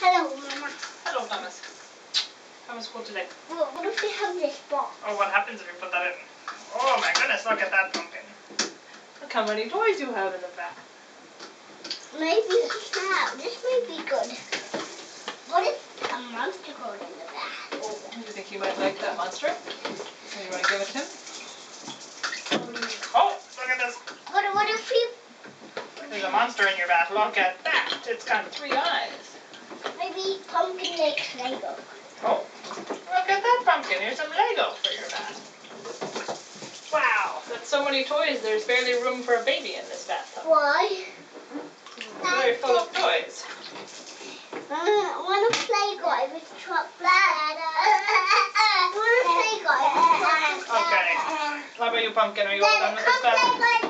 Hello, Mama. Hello, Thomas. How was school today? Well, what if we have this box? Oh, what happens if you put that in? Oh my goodness, look at that pumpkin. Look how many toys you have in the back. Maybe now. This may be good. What if a monster goes in the back? Oh, do you think you might like that monster? So you want to give it to him? Um, oh, look at this. What, what if we There's a monster in your bath. Look at that. It's got three eyes pumpkin makes Lego. Oh, look at that pumpkin. Here's some Lego for your bath. Wow, that's so many toys, there's barely room for a baby in this bathtub. Why? Very full of toys. Mm, I want to play guy with chocolate. I want to play guy with chocolate. Okay. How about you, Pumpkin? Are you all done with this bathtub?